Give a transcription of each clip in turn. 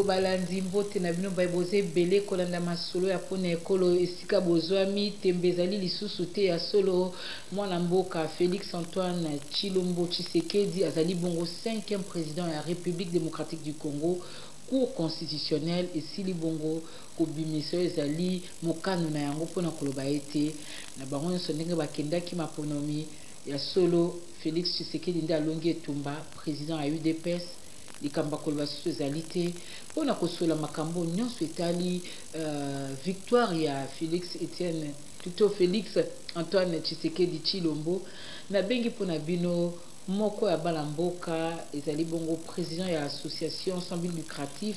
bandeko balandi mbote na bino bai boza ebele kolanda masolo ya mpona ekolo. Esika bozwami tembe ezali lisusu te ya solo. Mwana mboka félix antoine chilombo tshisekedi azali bongo 5e président ya république démocratique du congo. Cour constitutionnelle esili bongo kobimisa oyo ezali mokano na yango mpona koloba ete na bango nyonso ndenge bakendaki maponomi ya solo félix tshisekedi nde alongi etumba président ya udps likambo akoloba susu ezali mpona kosola makambo nyonso etali uh, victoire ya félix etienne plutôt félix antoine tshisekedi chilombo nabengi mpona bino moko ya bana mboka ezali bongo président ya association sans but lucratif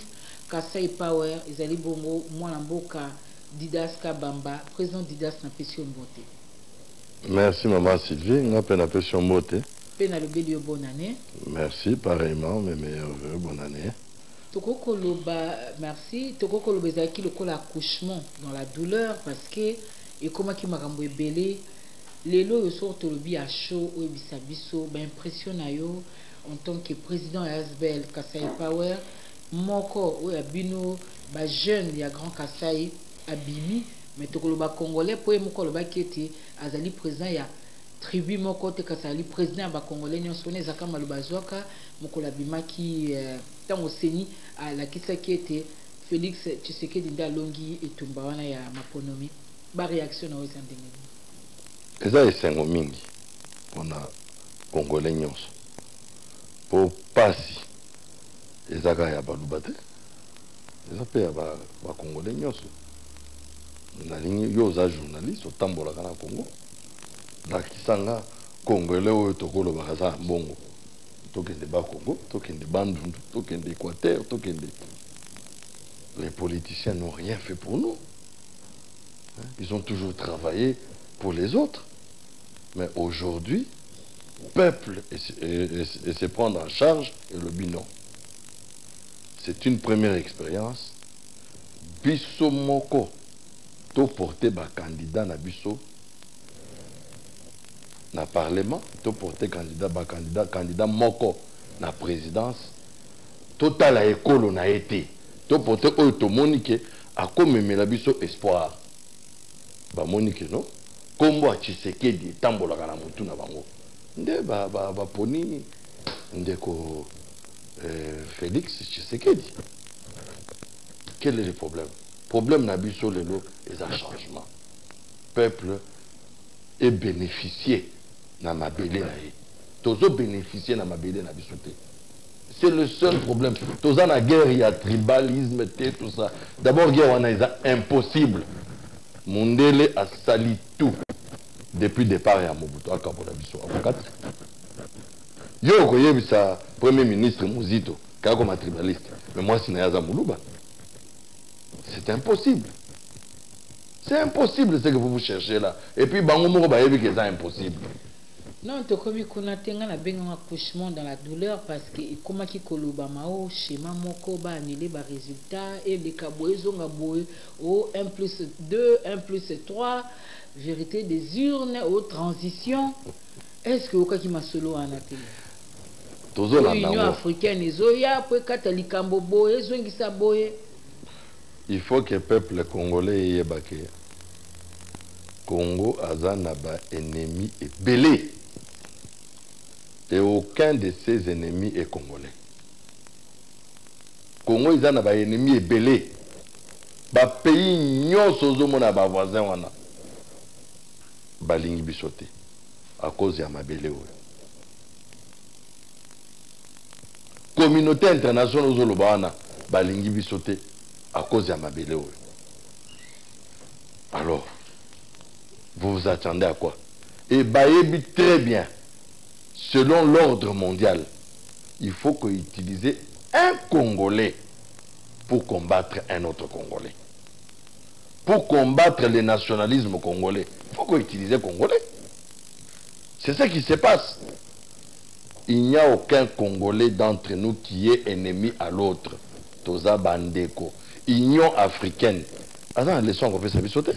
kasai power ezali bongo mwana mboka didas kabamba président didas napesi yo mbote merci mama sylvie. Nga mpe napesi yo mbote bonne année. Merci pareillement mes meilleurs vœux bonne année. Merci. Tokokoloba ezalaki lokola accouchement dans la douleur parce que ekomaki makambo ebele. Lelo oyo soki tolobi ya show oyebisa biso baimpression na yo en tant que président ya asbel kasai power moko oyo ya bino bajeune ya grand kasai abimi mais tokoloba congolais mpo ye moko alobaki ete azali président ya tribu moko te kasi azali président ya bacongolais nyonso wana ezaka maloba azwaka mokolo abimaki ntango seni alakisaki ete félix tshisekedi nde alongi etumba wana ya maponomi. Baréaction na oyo eza ndenge nini eza esengo mingi mpona congolais nyonso. Mpo pasi eza kaka ya baluba te eza mpe ya bacongolais nyonso. Nalingi yo oza journaliste otambolaka na congo congolais les politiciens n'ont rien fait pour nous. Ils ont toujours travaillé pour les autres. Mais aujourd'hui peuple et se prendre en charge et le bilan. C'est une première expérience. Biso moko toporte bacandidat na biso na parlement toporte candidat bacandidat candidat moko. Na présidence totala ekolo na ye te toporte oyo tomoni ke akomemela biso espoir. Bamoni ke no nkombo ya tshisekedi etambolaka na motu na bango. Nde baponi ba, ba ndeko euh, félix tshisekedi. Quel est le problème? Problème na biso lelo eza changement. Peuple ebénéficie na mabele na ye. Tozobénéficie na mabele na te. C'est le seul problème. Toza na guerre ya tribalisme tout ça. D'abord guerre wana eza impossible. Mondele asali tout depuis départ ya mobutu. Akabola biso avocate. Yo okoyebisa premier ministre mozito kaka koma tribaliste. Mais mwasi na ye aza moluba c'est impossible. C'est impossible ce que vous vous cherchez là. Et puis bango moko bayebi ke impossible non tokomi kuna te ngai nabengaka accouchement dans la douleur parce que ekomaki kolobama o schéma moko baanile barésultat eleka boye ezonga boye o 1 plus 2 1 plus 3 vérité des urnes o transition. Est ce que okaki masolo wana te? Union africaine ezoya po ekata likambo boye ezongisa boye. Il faut que peuple congolais eyeba ke congo aza na baennemi ebele et aucun de ces ennemis est congolais. Congo eza na baennemi ebele bapays nyonso ozomona bavoisin wana. Balingi biso te à cause ya mabele oyo. Communauté internationale ozoloba wana balingi biso te à cause ya mabele oyo. Alors vous vous attendez à quoi? Et bayebi très bien selon l'ordre mondial il faut qu'utiliser un congolais pour combattre un autre congolais. Pour combattre le nationalisme congolais il faut qu'utiliser congolais. C'est ce qui se passe. Il n'y a aucun congolais d'entre nous qui est ennemi à l'autre. Toza bandeko union africaine. Na leson akopesa biso te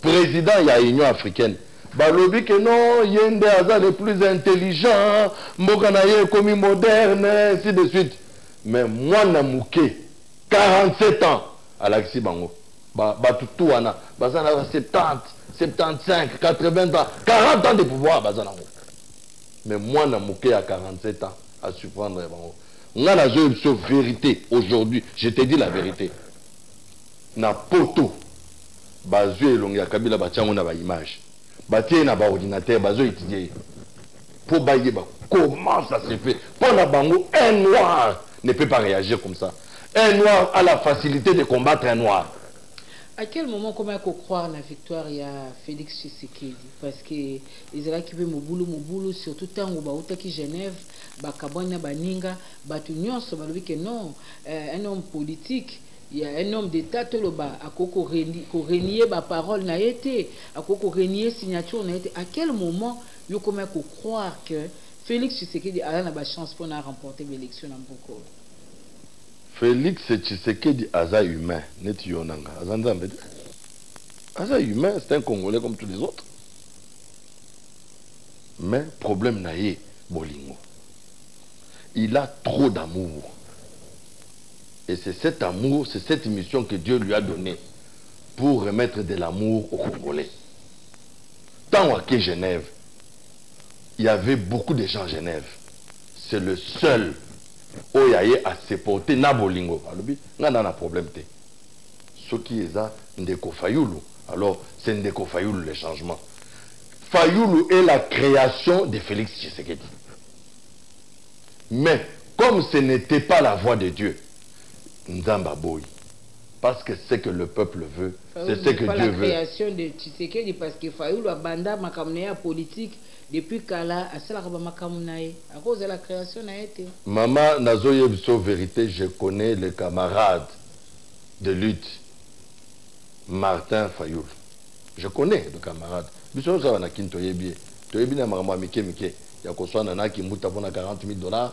président ya union africaine balobi ke non ye nde aza le plus intelligent mboka na ye ekomi moderne ainsi de suite. Mais mwana moke 47 ans alakisi bango. Bato tu wana baza na 70 75 80 ans 40 ans de pouvoir baza nango mais mwana moke ya 47 ans asurprendre bango. Nga nazoyebi biso vérité aujourd'hui je te dis la vérité. Na poto bazwi elongi ya kabila batiango na baimage batie na baordinateur bazoétudie ye mpo bayeba comment ça se fait? Bango un noir ne peut pas réagir comme ça. Un noir a la facilité de combattre un noir. À quel moment comment croire la victoire? Ya félix tshisekedi. Parce que ezalaki mpe mobulu mobulu surtout ntango bautaki genève bakabwani na baninga bato balobi ke non euh, un homme politique ya un homme d'état toloba akoki korenie baparole na ye te akoki korenie signature na te à quel moment yo komaki kocroire que félix tshisekedi aza na bachance mpona remporter baélection na mboko? Félix tshisekedi aza humain neti yo nanga aza nzambe te aza humain c'est un congolais comme tous les autres. Mais problème na ye bolingo. Il a trop d'amour et c'est cet amour c'est cette mission que dieu lui a donnée pour remettre de l'amour aux congolais. Tant à genève il y avait beaucoup de gens à genève. C'est le seul oyo aye aseporte na bolingo. Alobi nga na na problème te. Soki eza ndeko fayulu alors c'est ndeko fayulu le changement. Fayulu est la création de félix tshisekedi. Mais comme ce n'était pas la voix de dieu parce que c'est que le peuple veut c'est ce que dieu veut. la création de tshisekedi parce politique depuis kala asalaka bamakambo na ye. Akozala création na ye te. Mama nazoyebi biso vérité je connais le camarade de lutte martin fayul je connais le camarade. Biso awa na ya mike mike. Ya koswana na kimbuta mpona 40 000 dollars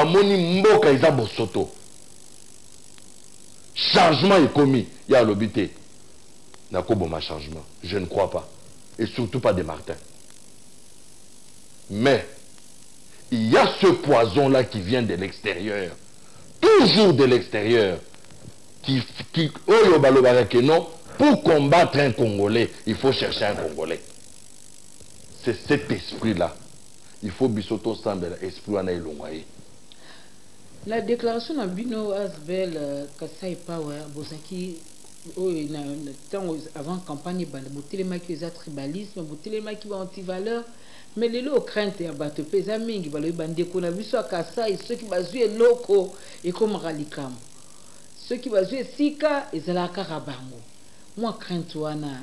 amoni mboka eza bosoto. Changement ekomi ye alobi te nakoboma changement je ne crois pas. Et surtout pas de martin mais il y a ce poison-là qui vient de l'extérieur, toujours de l'extérieur, qui, non, pour combattre un Congolais, il faut chercher un Congolais. C'est cet esprit-là. Il faut bisoto sambela esprit wana elongwa. La déclaration na bino Asbel uh, Kasai Power bozaki oyo na ntango avant campagne ebanda botelemaki eza tribalisme botelemaki ba antivaleur. Me lelo crainte ya bato mpe eza mingi balobi bandeko na biso ya kasai soki bazwi eloko ekomaka likambo soki bazwi esika ezalaka kaka bango mwa crainte wana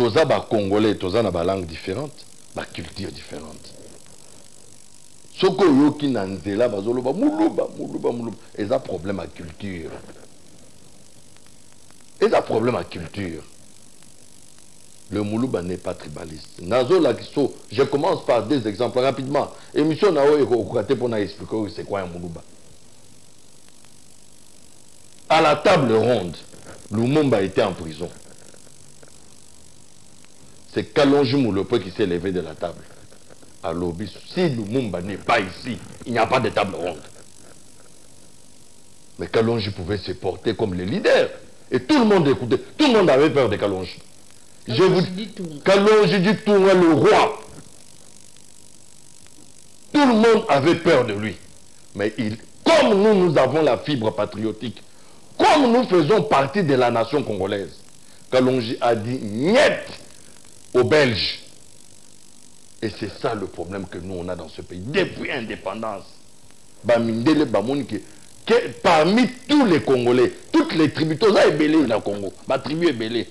toza bacongolais toza na balangue différente baculture différente soki oyoki na nzela bazoloba moluba moluba moluba eza problème ya culture eza problème ya culture le Moulouba n'est pas tribaliste. Nazo Lakiso, je commence par des exemples rapidement. Émission Nao et Kokate pour expliquer c'est quoi un Moulouba. À la table ronde, Lumumba était en prison. C'est Kalonji Moulope qui s'est levé de la table. À l'obis, si Lumumba n'est pas ici, il n'y a pas de table ronde. Mais Kalonji pouvait se porter comme le leader. Et tout le monde écoutait. Tout le monde avait peur de Kalonji. Je vous dis, Kalonji dit tout le roi. Tout le monde avait peur de lui. Mais il comme nous, nous avons la fibre patriotique, comme nous faisons partie de la nation congolaise, Kalonji a dit niet aux Belges. Et c'est ça le problème que nous, on a dans ce pays. Depuis l'indépendance, parmi tous les Congolais, toutes les tribus, tous les Belé dans le Congo, ma tribu est Belé,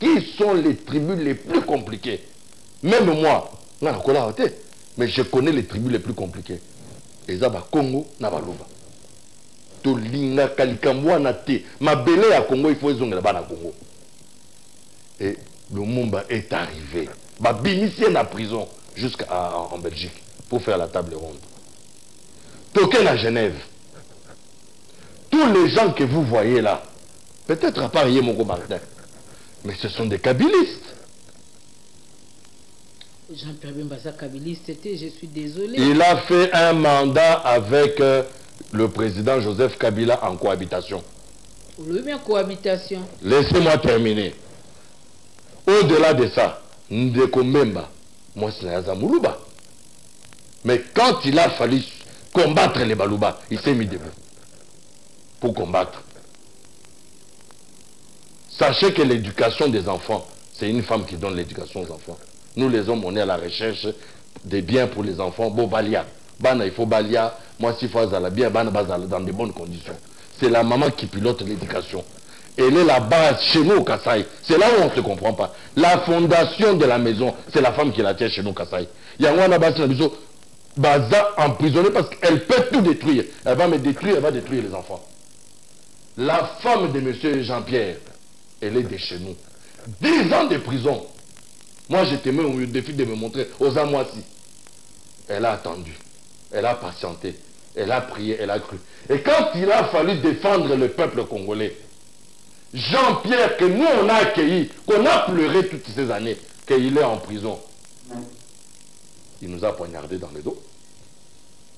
qui sont les tribus les plus compliquées Même moi, mais je connais les tribus les plus compliquées. Et ça, Congo, na Baluba. tolinga kalikambo wana te mabele ya congo il faut ezongela bana congo et lumumba est arrivé babimisi ye na prison jusqu'à en belgique pour faire la table ronde toke na genève tous les gens que vous voyez là peut-être à part ye moko martin mais ce sont des kabylistes Jean-Pierre Bembaza kabiliste je suis désolé. Il a fait un mandat avec euh, le président Joseph Kabila en cohabitation. Oui, mais cohabitation. Laissez-moi terminer. Au-delà de ça, Ndeko Mbemba, moi c'est Moulouba. Mais quand il a fallu combattre les Balouba, il s'est mis debout pour combattre. Sachez que l'éducation des enfants, c'est une femme qui donne l'éducation aux enfants. Nous les hommes, on est à la recherche des biens pour les enfants. Bon, balia. Bana, il faut balia. Moi, si faut bien, bana, dans de bonnes conditions. C'est la maman qui pilote l'éducation. Elle est la base chez nous au Kassai. C'est là où on ne se comprend pas. La fondation de la maison, c'est la femme qui la tient chez nous au Kassai. Il y a un Baza emprisonné parce qu'elle peut tout détruire. Elle va me détruire, elle va détruire les enfants. La femme de M. Jean-Pierre, elle est de chez nous. 10 ans de prison. Moi, j'étais même au défi de me montrer aux amois-ci. Elle a attendu. Elle a patienté. Elle a prié. Elle a cru. Et quand il a fallu défendre le peuple congolais, Jean-Pierre, que nous, on a accueilli, qu'on a pleuré toutes ces années, qu'il est en prison, il nous a poignardé dans le dos.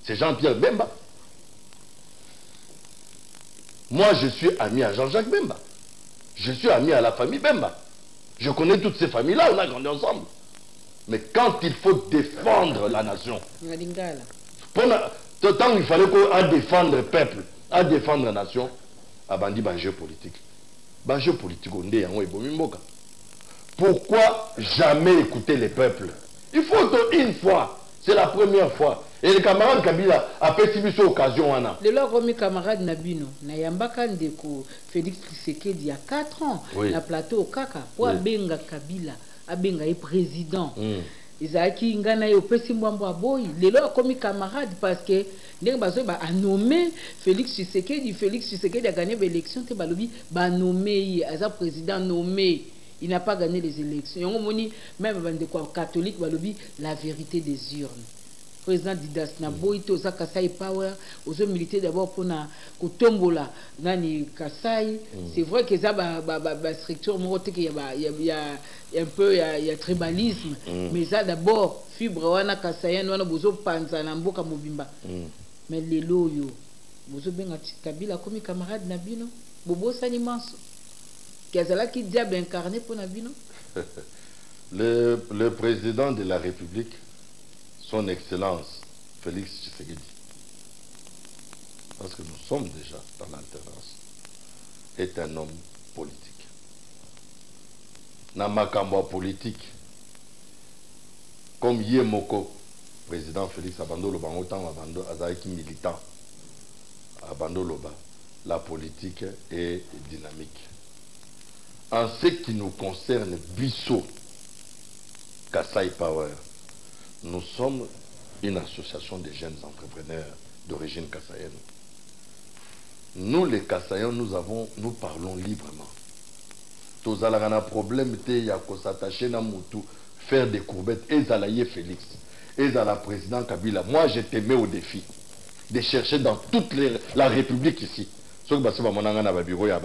C'est Jean-Pierre Bemba. Moi, je suis ami à Jean-Jacques Bemba. Je suis ami à la famille Bemba. Je connais toutes ces familles-là, on a grandi ensemble. Mais quand il faut défendre la nation, tant il fallait qu'on défendre le peuple, à défendre la nation, à bandi jeu politique. Jeu politique, on est en Pourquoi jamais écouter les peuples? Il faut une fois, c'est la première fois. Et le camarade Kabila a pété sur occasion. Le loi remis camarade Nabino, Nayambaka Ndeko, Félix Tshisekedi, il y a 4 ans, oui. na plateau Kaka, pour oui. Abenga Kabila, Abenga est président. Mm. Ezalaki ngai na ye opesi mbwambo aboyi lelo akomi camarade parce que ndenge bazoyi baanome félix tshisekedi. Félix tshisekedi aganye baélection te balobi banome ye. Aza président nommé. Il n'a pas gagné les élections. Yango moni même bandeko catholique balobi la vérité des urnes président didas na boyi te oza kasai power ozomilite d'abord mpona kotombola nani kasai mm. c'est vrai que eza bastructure moko teke un peu ya, tribalisme mm. mais eza d'abord fibre wana kasayane wana bozopanza na mboka mobimba mm. mais lelo oyo bozobenga kabila akomi camarade na bino bobosani manso ke azalaki diable incarné mpo na bino le, le président de la république son Excellence Félix Tshisekedi, parce que nous sommes déjà dans l'alternance, est un homme politique. Namakambo politique, comme Yemoko, président Félix Abando Loba, autant Abando Azaïki militant, Abando Loba, la politique est dynamique. En ce qui nous concerne, Bissot, Kassai Power, nous sommes une association de jeunes entrepreneurs d'origine kassaïenne. Nous, les Kassaïens, nous, avons, nous parlons librement. Tous un problème, il y a s'attacher à faire des courbettes, et Zalaye Félix, et la président Kabila. Moi, je t'aimais au défi de chercher dans toute la République ici. Ce que c'est mon bureau à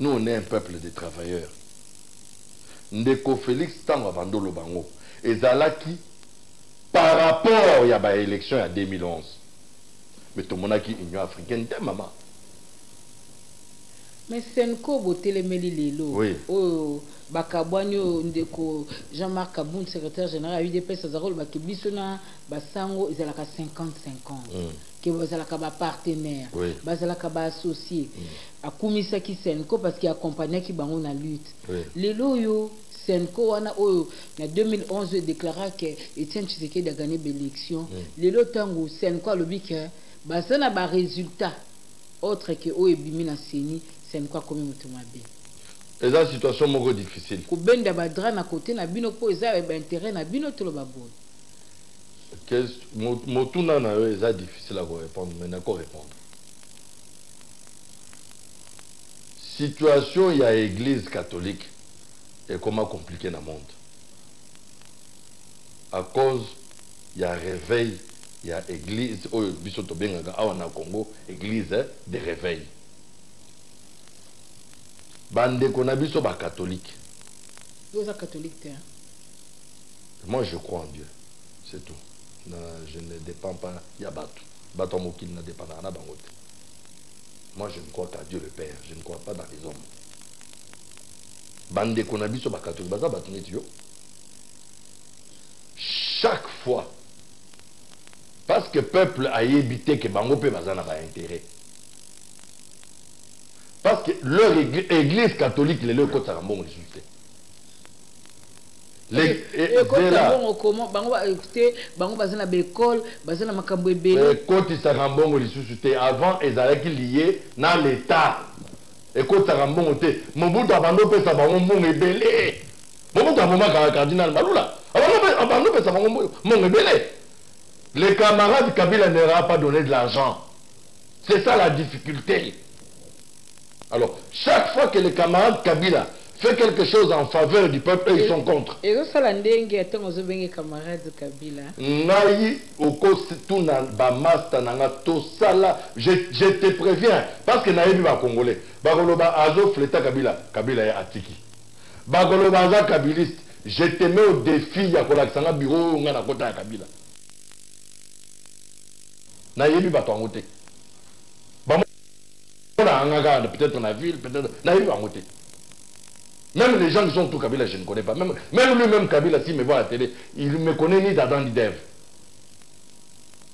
Nous, on est un peuple de travailleurs ndeko félix ntango avandolo bango ezalaki par rapport ya baélection ya 2011 me tomonaki union africaine te mama mais senko botelemeli lelo Oui. oyo bakabwani oyo ndeko jean-marc kabund secrétaire général ya udps azalaka olobaki biso na basango ezalaka 50 50 Mm. Ke bazalaka bapartenaire Oui. bazalaka baassocié akumisaki senco parce que accompagnaki bango na lutte. Oui. lelo oyo senco wana oyo na 2011 edéclara ke etienne tshisekedi agane baélection lelo ntango senco alobi ke baza na barésultat autre ke oyo ebimi na seni senco akomi moto mabe. Eza situation moko difficile. Kobenda badra na kote na bino mpo eza baintérêt na bino toloba boye motuna na yo eza difficile à korépondre mais nakorépondre situation ya église catholique ekoma compliqué na monde à cause ya réveil ya église oyo biso tobengaka awa na congo église eh, de réveil bandeko na biso te hein? Moi, je crois en Dieu. C'est tout. na je ne dépends pas ya bato bato ya mokili na dépendaka na bango te moi je ne crois qu'à dieu le père. Je ne crois pas dans les hommes. Bandeko na biso bakatolike baza bato neti yo? Chaque fois. Parce que peuple ayebi te ke bango mpe baza na baintérêt parce que leur église, église catholique lelo ekotisaka mbongo lisusu te les succès. Les- et- ekota Zela. bongo komo bango ba- te bango baza na baekole baza na makambo ebele. Ekotisaka mbongo lisusu te avant ezalaki lié na l'état. Ekotisaka mbongo te mobutu abandi opesa bango mbongo ebele. Mobutu abomaka cardinal malula abandi opesa bango mbongo ebele. Les camarades kabila ne leur a pas donné de l'argent. C'est ça la difficulté. Alors chaque fois que les camarades kabila fait quelque chose en faveur du peuple eux, ils sont contre. je, je te préviens parce que bacongolais bakoloba azofleta kabila. Kabila atiki. Aza kabiliste. Je te mets au défi ya kolakisa nga biro oyo nga nakota ya kabila. Nayebi bato yango te. Bamona yanga kaka peut-être na ville peut-être Même les gens qui sont tout Kabila, je ne connais pas. Même, même lui-même, Kabila, s'il me voit à la télé, il ne me connaît ni d'Adam ni d'Ève.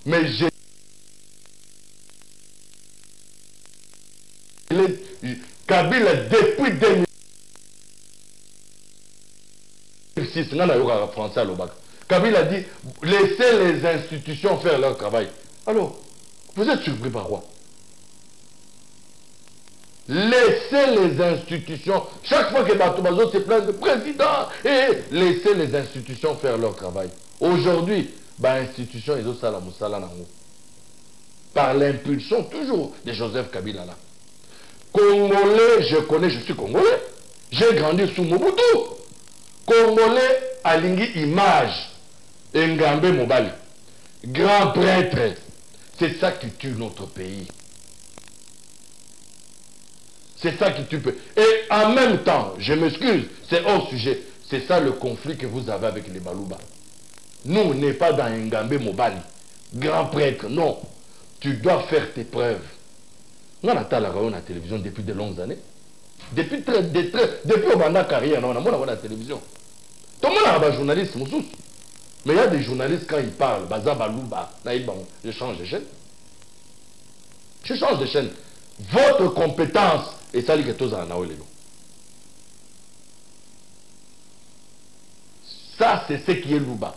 Mais j'ai. Il Kabila, depuis 2006, nga na yoka français à l'Obak. Kabila dit laissez les institutions faire leur travail. Alors, vous êtes surpris par quoi? Laissez les institutions, chaque fois que Batobazo se plaint de président, et laissez les institutions faire leur travail. Aujourd'hui, bah, institution nango. Par l'impulsion toujours de Joseph Kabila là. Congolais, je connais, je suis congolais. J'ai grandi sous Mobutu. Congolais, alingi image. Ngambe Mobali. Grand prêtre. C'est ça qui tue notre pays. C'est ça qui tue. Et en même temps, je m'excuse, c'est hors sujet. C'est ça le conflit que vous avez avec les Balouba. Nous, on n'est pas dans Ngambe Mobali. Grand prêtre, non. Tu dois faire tes preuves. On a la radio la télévision depuis de longues années. Depuis très, de, très, depuis au banda carrière, on a la télévision. Tout le monde a un journaliste. Mais il y a des journalistes, quand ils parlent, Baza Balouba, je change de chaîne. Je change de chaîne. Votre compétence est ça que c'est ce qui est Louba.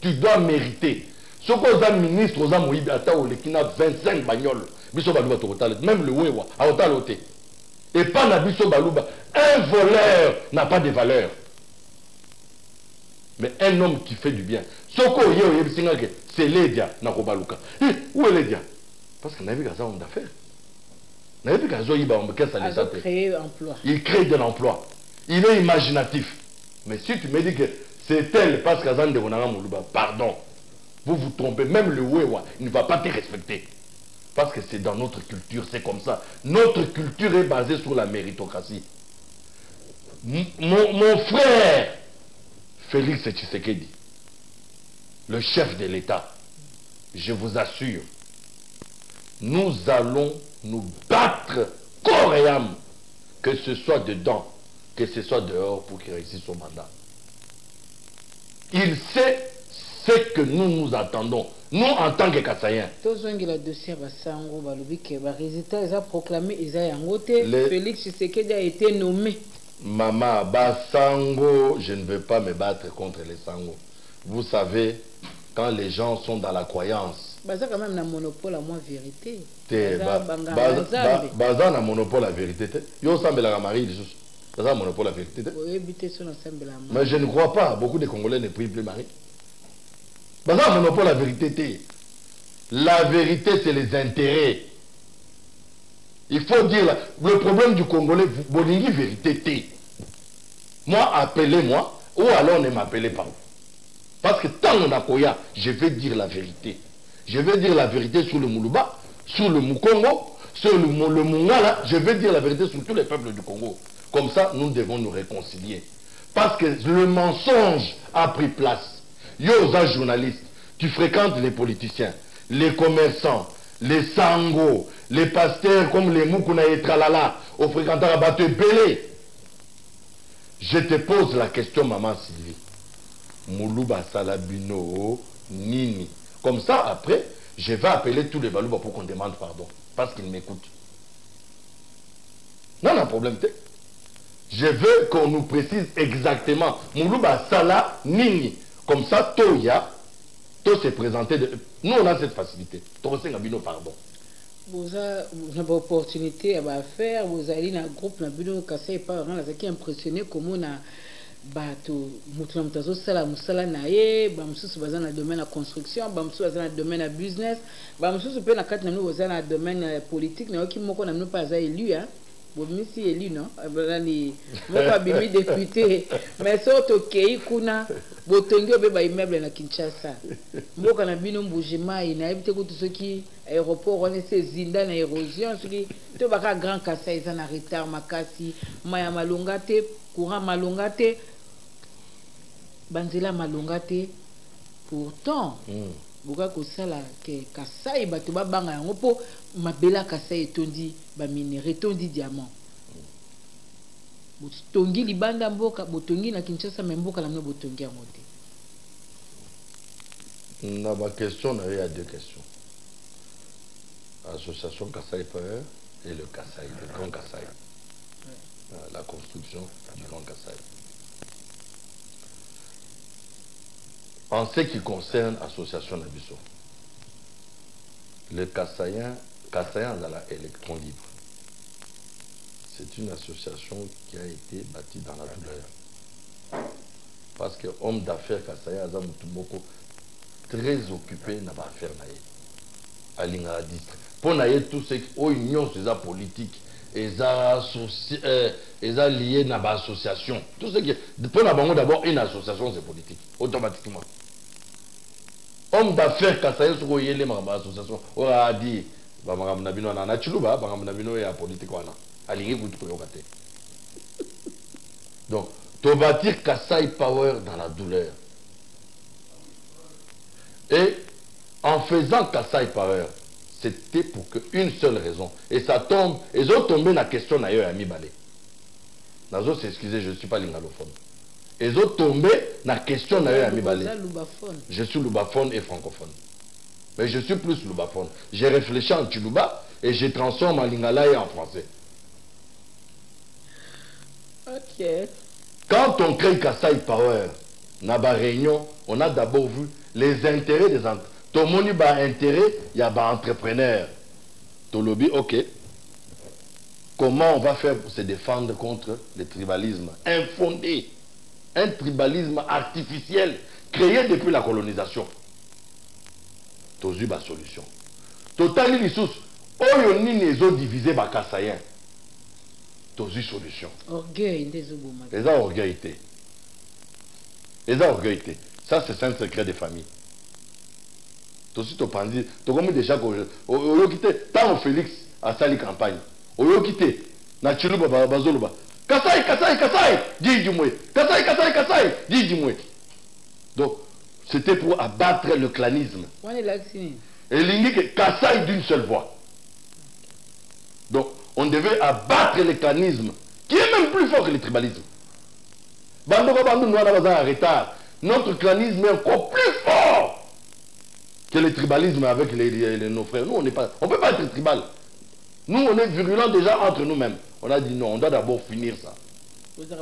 Tu dois mériter. A ministre, à Taolekina, 25 bagnoles. Biso Balouba, même le Wewa, à Otalote. Et pas na Biso Balouba. Un voleur n'a pas de valeur. Mais un homme qui fait du bien. Soko yeo yebisingake, c'est Lédia Nakobaluka. Où est Lédia Parce qu'on a vu un homme d'affaires. Il crée de l'emploi. Il est imaginatif. Mais si tu me dis que c'est elle parce qu'Azan de Moulouba, pardon, vous vous trompez. Même le Wewa, il ne va pas te respecter. Parce que c'est dans notre culture, c'est comme ça. Notre culture est basée sur la méritocratie. M mon, mon frère, Félix Tshisekedi, le chef de l'État, je vous assure, nous allons nous battre corps et âme que ce soit dedans, que ce soit dehors pour qu'il réussisse son mandat. Il sait ce que nous nous attendons, nous en tant que Kassaïens. tozongela dossier ya basango balobi ke barésultat eza proclamé eza yango te Le- félix tshisekedi a été nommé Maman, Basango, je ne veux pas me battre contre les Sango. Vous savez, quand les gens sont dans la croyance, baza quand même na monopole ya mwa vérité. Te Baza na monopole la vérité te. Yo osambelaka mari lisusu. Baza na monopole la vérité te. Oyebi te so nasambela ma mais je ne crois pas. Beaucoup de congolais ne prient plus marie. Baza na monopole la vérité te. La vérité c'est les intérêts. Il faut dire le problème du congolais vous- bolingi vérité te. Moi appelez-moi ou alors ne m'appelez pas. Parce que tant on a koya je vais dire la vérité je vais dire la vérité sur le Moulouba, sur le Mukongo, sur le, le Mungala, je vais dire la vérité sur tous les peuples du Congo. Comme ça, nous devons nous réconcilier. Parce que le mensonge a pris place. Yosa journaliste, tu fréquentes les politiciens, les commerçants, les sangos, les pasteurs comme les Mukuna et Tralala, au fréquentant à Bateau Belé. Je te pose la question, maman Sylvie. Moulouba Salabino, Nini. Comme ça, après, je vais appeler tous les Balouba pour qu'on demande pardon. Parce qu'ils m'écoutent. Non, non, problème. Je veux qu'on nous précise exactement. Moulouba Sala, Nini. Comme ça, Toya, tout s'est présenté. De... Nous, on a cette facilité. Torosé Ngabino, pardon. boza na baopportunité ya baaffaire bozali na groupe na bino kasi epa nga nazalaki impressionné komona bato moto na moto azosala mosala na ye bamosusu baza na domaine ya construction bamosusu baza na domaine ya business bamosusu mpe na kati na bino boza na domaine ya politique nayoki moko na bino mpe aza élu ya bomisi élu no nani moko abimi député. Mais so tokei kuna botongi obe baimmeuble na kinshasa. Mboka na bino mbuje mai nayebi te kutu soki aéroport wana esi ezinda na érosion soki to baka grand kasa eza na retard makasi mai ya malonga te courant malonga te banzela malonga te pourtant Mm. boka kosala ke kasai bato babanga yango mpo mabele ya kasai etondi baminere etondi diamant botongi libanda mboka botongi na kinshasa me mboka na bino botongi yango te Na ma question, il y a deux questions. Association Kassai Power et le Kassai, le Grand Kassai. Euh, La construction du Grand Kassai. En ce qui concerne l'association Nabiso, le Kassaïen, Kassaïen dans la libre, c'est une association qui a été bâtie dans la douleur. Parce que homme d'affaires Kassaïen, Aza Mutumoko, très occupé na baaffaire na ye alingaka district mpo na ye tout ce oyo nyonso eza politique eza eza lié na baassociation tout ce qui mpo na bango d'abord une association c'est politique automatiquement. Homme d'affaires kasa ye soki oyele makambo ya association oyo adi bamakambo na bino wana na chiluba makambo wana alingi kutu koyoka te donc tobâtir kasai power dans la douleur. Et en faisant Kassai Power, c'était pour que une seule raison. Et ça tombe, et ils ont tombé la question d'ailleurs à Mibale. Nazo s'excuser, je ne suis pas lingalophone. Ils ont tombé la question d'ailleurs à Mibale. Je suis lubaphone et francophone. Mais je suis plus lubaphone. J'ai réfléchi en Chiluba et je transforme en lingala et en français. ok Quand on crée Kassai Power, dans la réunion, on a d'abord vu les intérêts des entreprises. Tout le monde a intérêt, il y a des entrepreneurs. Tout le lobby, ok. Comment on va faire pour se défendre contre le tribalisme infondé? Un tribalisme artificiel créé depuis la colonisation. Tozu ba solution. Totali lisusu oyo nini ezodivize bakassayen tozwi solution orgueil nde ezoboma eza orgueil te eza orgueil te ça c'est un secret de famille tosi topandi tokomi déjà oyoki te ntango félix asali campagne. Oyoki te na chiluba ba- bazoloba. Kasai kasai kasai didimwe kasai kasai kasai didimwe donc c'était pour abattre le clanisme. Wana elingi ke kasai d'une seule voix. Donc on devait abattre le canisme qui est même plus fort que le tribalisme. Bandoko Bandou Noana en retard. Notre clanisme est encore plus fort que le tribalisme avec les, les- nos frères. Nous, on n'est pas, on peut pas être tribal. Nous, on est virulents déjà entre nous-mêmes. On a dit non, on doit d'abord finir ça.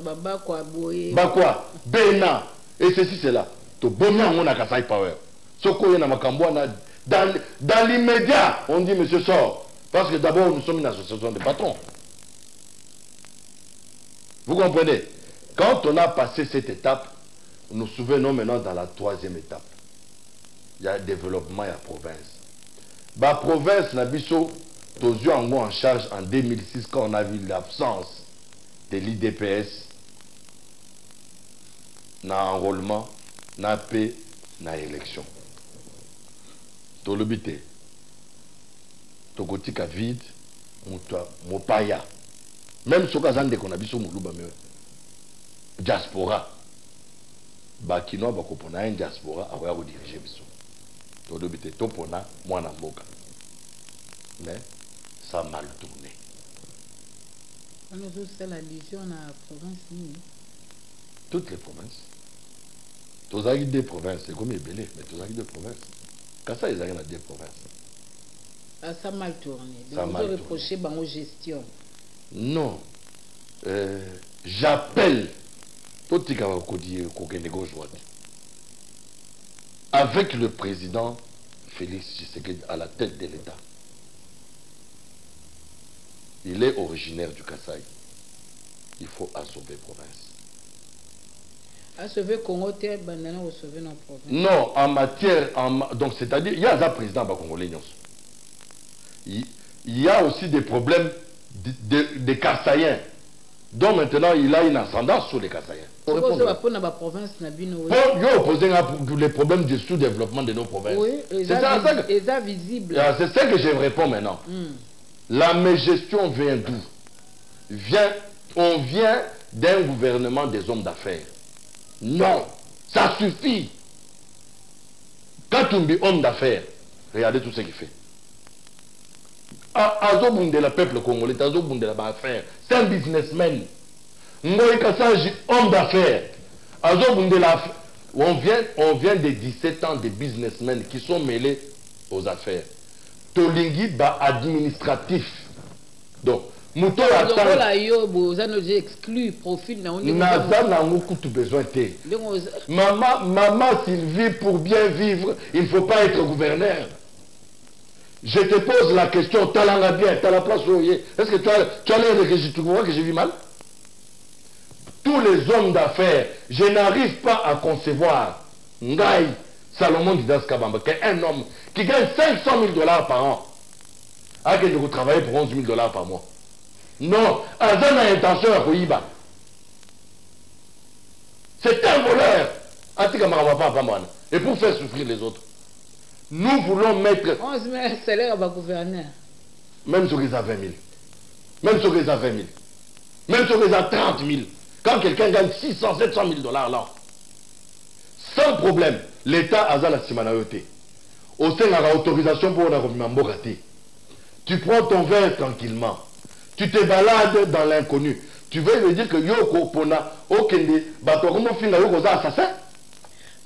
babakwa boye Bah quoi Bena. Et ceci, c'est là. To bomia on a Power. Dans, dans l'immédiat, on dit monsieur sort. Parce que d'abord, nous sommes une association de patrons. Vous comprenez? Quand on a passé cette étape, nous nous souvenons maintenant dans la troisième étape. Il y a développement la province. Bah province, Nabiso, Tozio Ango en charge en 2006 quand on a vu l'absence de l'IDPS na enrôlement na paix na élection. Tolobi te tokotika vide moto ya- mopaya. Même soki aza ndeko na biso moluba me diaspora. Bakinois bakopona ye diaspora akoya kodirige biso tolobi te topona mwana mboka. Mais ça mal tourné. Wana ozosala allusion na province nini toutes les provinces. Tozalaki deux provinces ekomi ebele mais tozalaki deux provinces. Kasa ezalaki na deux provinces? Mal tourné. Ça mal ozoreproche bango gestion non. Euh, j'appelle. Totikaka kokende gauche droite avec le président félix tshisekedi à la tête de l'état il est originaire du kasai il faut assauver province asauve congo te banda na kosauve na province Non, en matière. En, donc, c'est-à-dire, il y a un président congolais. Il y a aussi des problèmes de- de- des Kassaïens. Donc maintenant, il a une ascendance sur les Kassaïens. Pour soki ozoba répondre. mpo na baprovince na bino oyo. Bon, il y a opposé les problèmes du sous-développement de nos provinces. oui C'est ça, que, visible Ah, c'est ça que je réponds maintenant. Hmm. La mégestion vient d'où? Vient, On vient d'un gouvernement des hommes d'affaires. Non, ça suffit. Katumbi, homme d'affaires, regardez tout ce qu'il fait. Azobundela peuple congolais azobundela baaffaire. C'est un businessman. Ngoi kasaji homme d'affaires. Azobundela on vient, on vient de 17 ans de businessmen qui sont mêlés aux affaires. Tolingi ba-administratif donc moto oyo ata lokola yo boye oza no exclu profil na naza nango kutu besoin te Maman, maman Sylvie, pour bien vivre, il ne faut pas être gouverneur. Je te pose la question, talanga bien, t'as la place où. Est-ce que tu as, tu as l'air que je tu vois que j'ai vu mal? Tous les hommes d'affaires, je n'arrive pas à concevoir Ngaï, Salomon Didas Kabamba, qui un homme qui gagne 500 000 dollars par an, a que de travailler pour 11 000 dollars par mois. Non, Azan a intention à Koyiba. C'est un voleur. Et pour faire souffrir les autres. Nous voulons mettre, 11 000 salaire ya bagouverneur même sur les à 20 000, même sur les à 20 000, même sur les à 30 000, quand quelqu'un gagne 600, 700 000 dollars là, sans problème, l'État a la simanayote. Au sein de l'autorisation pour la Mbokaté. Tu prends ton verre tranquillement. Tu te balades dans l'inconnu. Tu veux me dire que Yoko Pona, Okende, Batokomo Finga Yoko assassin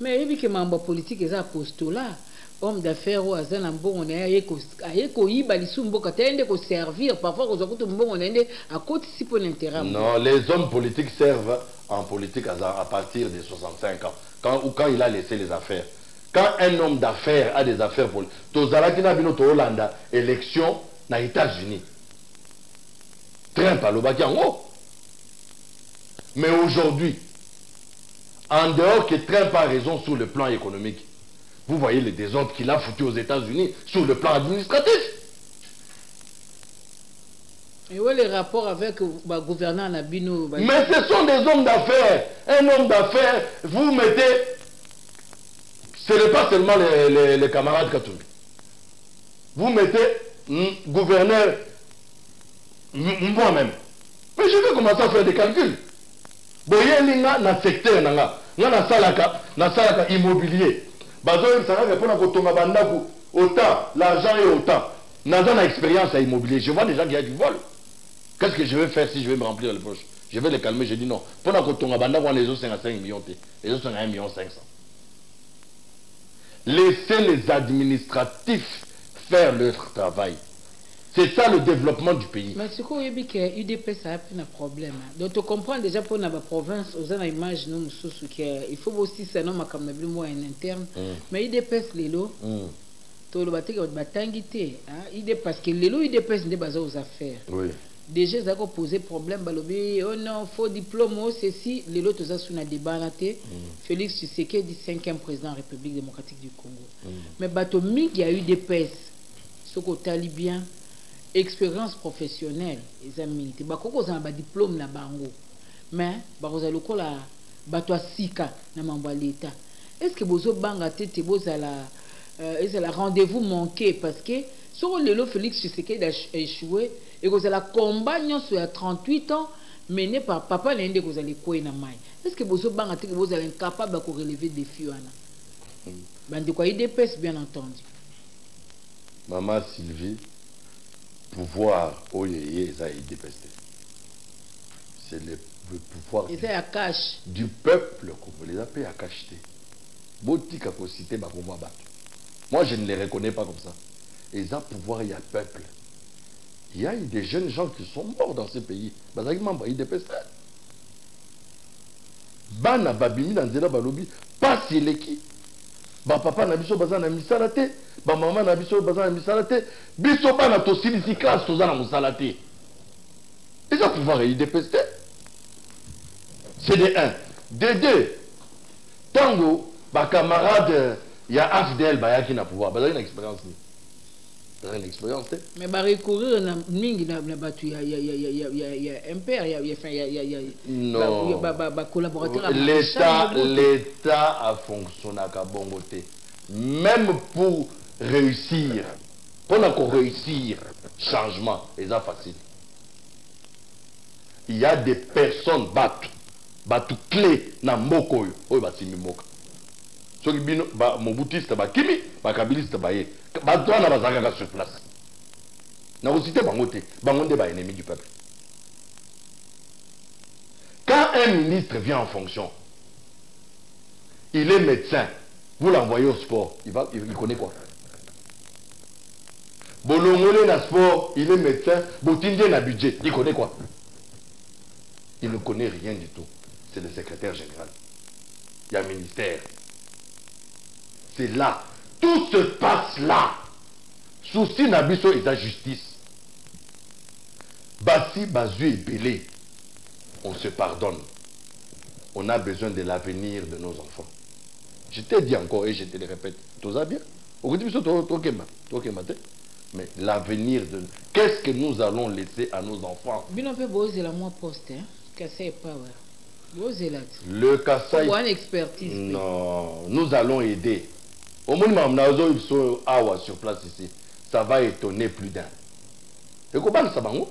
mais yebi ke mambo ya politike eza apostolat homme d'affaires oyo aza na mbongo na ye aye ko- aye koyiba lisusu mboka te aye nde koservir parfois kozwa kutu mbongo na ye nde akotisi mpo na intérêt Non, les hommes politiques servent en politique à, partir de 65 ans, quand, ou quand il a laissé les affaires. Quand un homme d'affaires a des affaires politiques, tozalaki na bino Hollande, élection na États-Unis. Trump alobaki yango. Mais aujourd'hui, en dehors que Trump a raison sur le plan économique, vous voyez les désordres qu'il a foutus aux États-Unis sur le plan administratif. ewe le rapport avec bagouverneur na bino ba- Mais ce sont des hommes d'affaires. Un homme d'affaires, vous mettez. Ce n'est pas seulement les, les- les camarades Katoumi. Vous mettez mm, gouverneur, moi-même. Mais je vais commencer à faire des calculs. boyeli nga na secteur na nga nasalaka nasalaka immobilier bazoyebisa kaka mpona kotonga bandako autant l'argent est autant na expérience ya immobilier je vois déjà qu'il y a du vol Qu'est-ce que je vais faire si je vais me remplir les poches Je vais les calmer. Je dis non. Pendant que ton abandon, les autres 5 millions, les autres sont à 1 million 500. Laissez les administratifs faire leur travail. C'est ça le développement du pays. Mais ce qu'on dit que UDPS a un problème. Donc tu comprends déjà pour la province, aux une image nous il faut aussi ça non comme na moi en interne. Mais UDPS lelo. To le batika batangi te, UDPS parce que lelo UDPS n'est pas aux affaires. Déjà ça a posé problème balobi oh non, faux diplôme oh ceci, lelo to ça sous na débat na te. Félix Tshisekedi 5e président de la République démocratique du Congo. Mais bato mingi a UDPS. Ce qu'on tali bien expérience professionnelle eza mingi te bakoki kozala badiplôme na bango. Mais bakozala lokola bato ya sika na mambo ya leta est ce que bozobanga te te bozala euh, ezala rendez-vous manqué? Parce que soki lelo félix tshisekedi échoué ekozala combat nyonso ya 38 ans mené par papa na ye nde ekozala ekwei na mai est ce que bozobanga te ke bozala incapable ya korelever défi wana bandeko ya idps bien entendu. Mama sylvie pouvoir eza idps te c'est le, pouvoir eza ya cash du peuple congolais eza mpe ya cash te botika kosite bakouvoir bato moi je ne les reconnais pas comme ça. Eza pouvoir ya peuple. Il y a eu des jeunes gens qui sont morts dans ce pays. Bazalaki membre ya idps te bana babimi na nzela balobi pasi eleki bapapa na biso baza na misala te bamama na biso baza na misala te. Biso bana tosilisi classe toza na mosala te. Eza pouvoir idps te. C'est de 1 de 2 ntango bacamarade ya afdl bayaki na pouvoir bazalaki na expérience nini bazalaki na expérience te mais barecourir na mingi na bato ya ya ya ya ya ya impère ya ya enfin ya ya ya Non. ba ba ba collaborateur l'état l'état afonctionnaka bongo te même pour réussir mpona koréussir changement eza facile il y a des personnes bato bato clé na mboka oyo oyo basimbi mboka soki bino mobutiste bakimi bakabiliste baye bato wana bazalaka sur place. Nakosite bango te bango nde baennemi du peuple. Quand un ministre vient en fonction il est médecin vous l'envoyez au sport il, va, il, il connaît quoi? Bolongole na sport il est médecin botindie na budget il connaît quoi? Il ne connaît rien du tout. C'est le secrétaire général. Il y a un ministère c'est là. Tout se passe là. Souci na biso eza justice. Basi bazwi ebele on se pardonne. On a besoin de l'avenir de nos enfants. Je t'ai dit encore et je te le répète toza bien. Okoti biso to- tokemba tokemba te mais l'avenir de qu'est-ce que nous allons laisser à nos enfants? Hein? le mpe. non nous allons aider omoni makambo na ozo biso awa sur place ici. Ça va étonner plus d'un. Bango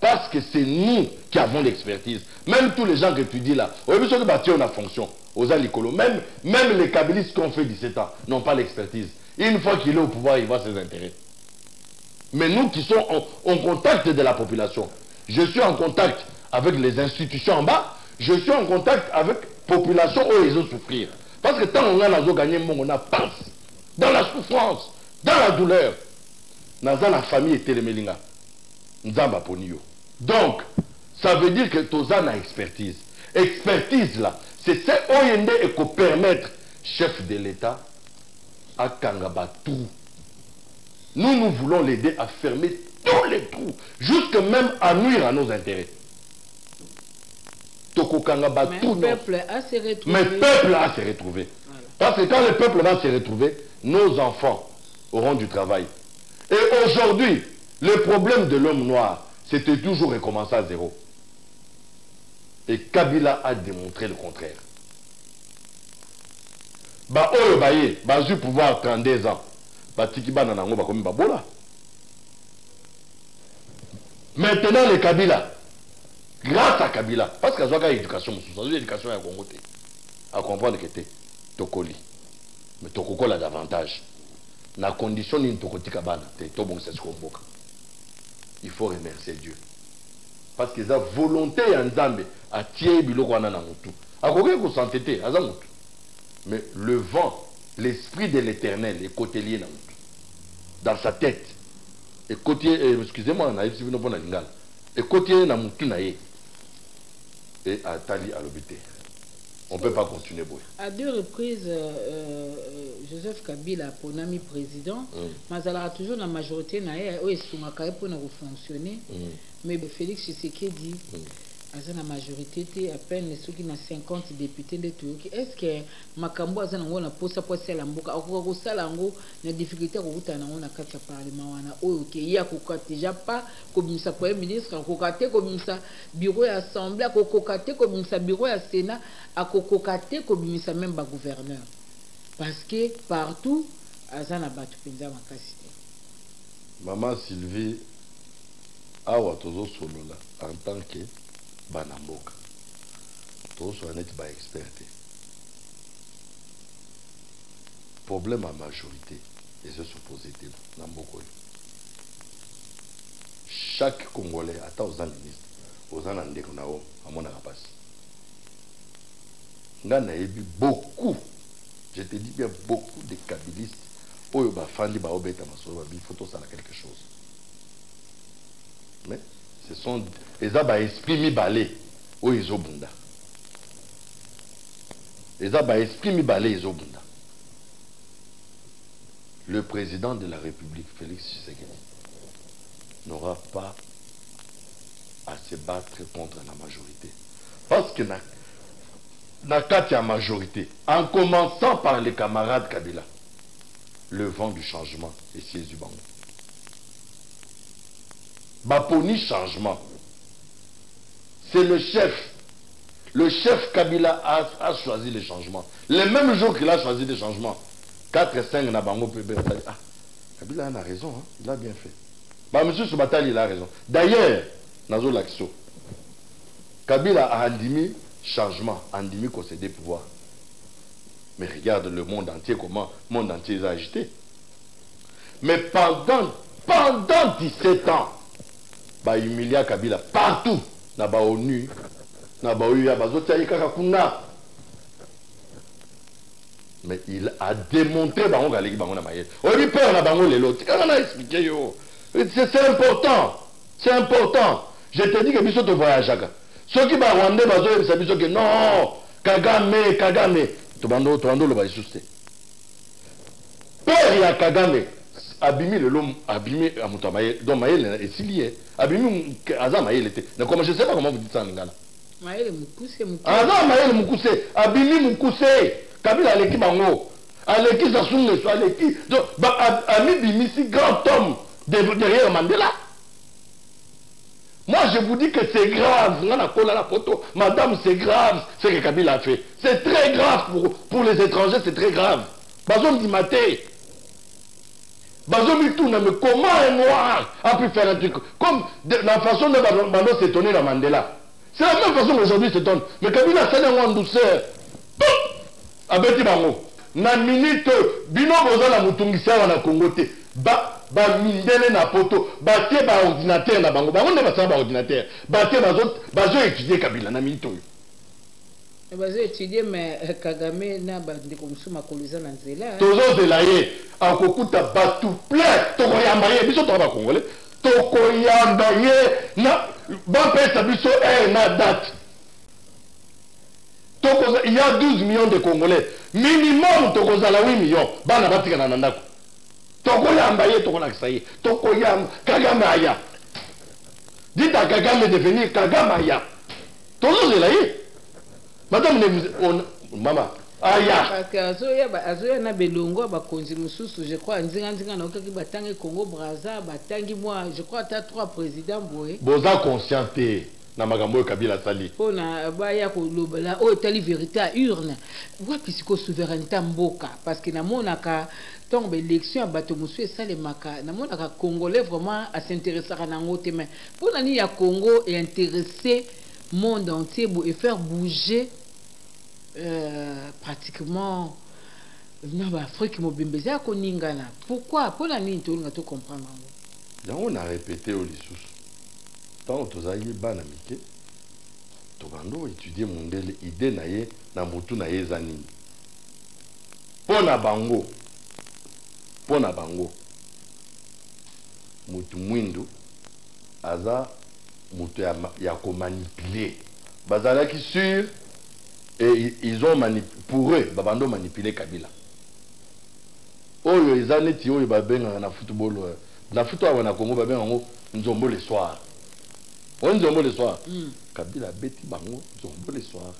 parce que c'est nous qui avons l'expertise. Même tous les gens que tu dis là oyebi soki batie oyo na fonction oza likolo même, même les kabilistes qui ont fait 17 ans n'ont pas l'expertise. Une fois qu'il est au pouvoir il voit ses intérêts. Mais nous qui sommes en, en contact de la population, je suis en contact avec les institutions en bas, je suis en contact avec la population où ils ont souffrir. Parce que tant qu'on a gagné, on a pense dans la souffrance, dans la douleur. Dans la famille et télémélinga. Nzamba ponio. Donc, ça veut dire que Tozan a expertise. Expertise là, c'est ce OND et qu'on permettre chef de l'État à Kangaba tout nous, nous voulons l'aider à fermer tous les trous, jusque même à nuire à nos intérêts. Tokokanga mais peuple a se Mais le peuple a se retrouver. Voilà. Parce que quand le peuple va se retrouver, nos enfants auront du travail. Et aujourd'hui, le problème de l'homme noir, c'était toujours recommencer à zéro. Et Kabila a démontré le contraire. Ba oyo baye, bazui pouvoir 32 ans. Batiki bana nango bakomi babola. Maintenant le Kabila, grâce à Kabila, parce qu'il y a une éducation, éducation à Congo, à comprendre que t'es tokoli. Mais tokokola davantage. Na condition nini tokotika bana te tobongisa siko mboka. il faut remercier dieu. Parce que eza volonté ya nzambe atie biloko wana na motu. Akoki kosante te aza motu. Mais le vent l'esprit de l'éternel ekoteli ye na motu. Dans sa tête. Ekoti ye eh, excusez-moi nayebisi bino mpo na lingala. Ekoti ye na motu na ye e atali alobi te on peut pas continuer boye À deux reprises, euh, euh, Joseph Kabila ponami président, Mm. mais elle a toujours la majorité ye mpona kofonctionner Mm. mais félix tshisekedi Mm. Aza na majorité te à peine soki na 50 député nde toyoki. Est ce que makambo aza nango na posa po asala mboka? Akoka kosala yango na difficulté akokutana nango na kati ya parlement wana oyo ke ye akoka déjà pas kobimisa premier ministre akoka te kobimisa bureau ya assemblée akokoka te kobimisa bureau ya sénat akokoka te kobimisa même bagouverneur parce que partout aza na bato mpenza makasi te. Mama sylvie awa tozosolola en tant que bana mboka. Tozosola neti baexpert te problème ya majorité ezosopose te na mboka oyo. Chaque congolais ata oza ministre oza na ndeko na yo amonaka mpasi nga nayebi beaucoup je te dis bien beaucoup de kabilistes oyo bafandi baobeta masolo babi faut tosala quelque chose. Mais ce sont eza baesprit mibale oyo ezobunda eza baesprit mibale ezobunda le président de la république félix tshisekedi n'aura pas à se battre contre la majorité. Parce que na, na kati ya majorité en commençant par les camarades kabila le vent du changement esiezi bango baponi changement. C'est le chef. Le chef kabila a, a choisi le changement le même jour qu'il a choisi le changement 4 5 na bango mpe betali ah kabila a raison hein? il a bien fait. Bamisusu batali il a raison. D'ailleurs nazolakisa o kabila andimi changement andimi concéder pouvoir mais regarde le monde entier comment le monde entier est agité mais pendant pendant 17 ans bahumilia kabila partout. Na baonu na baoyo bazotia ye kaka kuna. Mais il a démontré bango kaleki bango na mayele oyebi peur na bango lelo. Tikanga na explike yo. C'est important. C'est important. Je te dis que biso tovoyageaka soki barwandais bazoyebisa biso ke non kagame kagame. Tobanda oloba lisusu te. Pere ya kagame abimi lelo abimi ya moto donc mayele esili ye abimi aza mayele te nakoma je sais pas comment vous dites ça en lingala mayele mokuse aza mayele mokuse abimi mokuse kabila aleki bango aleki sassou nguesso aleki donc amibimisi grand homme de- derrière mandela. Moi je vous dis que c'est grave. Madame c'est grave ce que kabila a fait. C'est très grave pour, pour les étrangers c'est très grave. Bazondima te bazomituna mais comment un noir a pu faire un truc comme de, la façon de bando s'étonner na mandela? C'est la même façon qu'aujourd'hui s'étonne. Mais kabila asali yango en douceur. Abeti bango. Na minute bino boza na motungisi awa na congo te. Ba bamindele na poto. Batie baordinateur na bango. Bango nde basala baordinateur batie bazoétudie kabila na minute oyo bazoétudie mais euh, kagame na bandeko mosusu makolo eza na nzela eh. tozozela ye akokuta bato plein. Tokoyamba ye biso toka bakongole tokoyamba ye na bapesa biso aire na date. Il y a 12 millions de congolais. Minimum tokozala 8 millions. Bana batikana na ndako. Tokoyamba ye tokolakisa ye. Tokoyamba kagame aya. Dita kagame devenir kagame aya. Tozozela ye madame ne on, mama. Aya. Parce que azoya na belongo ya bakonzi mosusu je crois nzinganzinga naokaki batangi congo braza batangi mwa je crois ata trois président boye. Boza conscient te na makambo oyo kabila asali. Mpona baya kolobela oyo etali vérité ya urne. Wapi sikoyo souveraineté mboka? Parce que namonaka ntongo baélection ya bato mosusu esalemaka namonaka congolais vraiment asintéresaka nango te mais mpona nini ya congo eintéressé monde entier et faire bouger euh, pratiquement na baafrike mobimba eza ya koningana. Pourquoi? Mpona nini tolinga yango na répété oyo lisusu ntango tobanda oétudie mondele ide na ye nini bango. Mpo na bango. Motu mwindu aza moto ya, ma- ya komanipule. Bazalaki sur et ils ont pour eux babanda omanipule kabila. Oyo eza neti oyo babengaka na football euh, na football awa na congo babengaka yango nzombo le soir. Oyo nzombo le soir. Mm. kabila abeti bango nzombo le soir.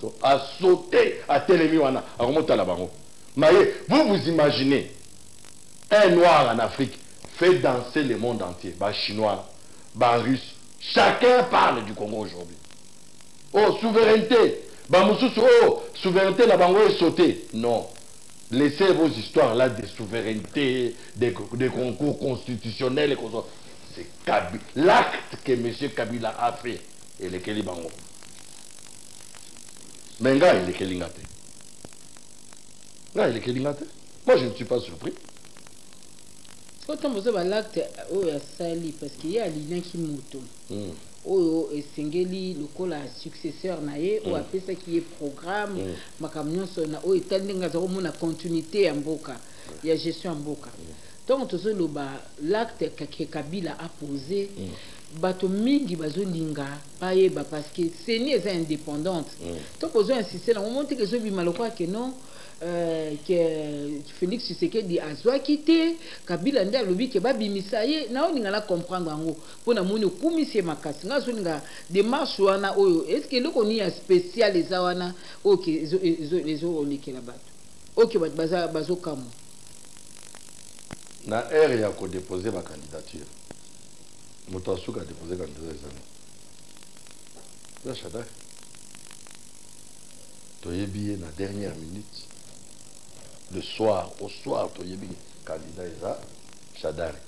So asaute atelemi wana akomotala bango. Maye vous vous imaginez un noir en afrique fait danser le monde entier. Bachinois barusse chacun parle du congo aujourd'hui. Oh souveraineté. Bamosusu oh souveraineté na bango esaute non. Laissez vos histoires là de souveraineté des, concours constitutionnels et c'est l'acte que M. Kabila a fait elekeli bango. Mais ngai elekeli nga te ngai elekeli nga te moi je ne suis pas surpris ntango oza balacte oyo asali parce que ye aliniaki moto mm. oyo esengeli lokola successeur na ye oyo Mm. apesaki ye programme Mm. makambo nyonso na oyo etali ndenge aza komona continuité ya mboka ya gestion ya mboka ntango tozoloba l'acte ke kabila apose bato mingi bazolinga bayeba parce que seni eza indépendante Mm. ntango ozoinsiste nango mo teke ezobima lokola ke non euh, félix tshisekedi azwaki te kabila nde alobi ke babimisa ye naolinga na comprendre yango. Mpo namoni okumisi ye makasi. Ngai azolinga démarche wana oyo. Estce eloko nini ya spécial eza wana? Oyo ke ezo- ezo- ezolekela bato. Oyo ke bato bazokamwa. Na ere ya kodepose bacandidature moto asuka adepose candidature ezani eza shadak toyebi ye na dernière minute le soir au soir toyebi candidat eza shadari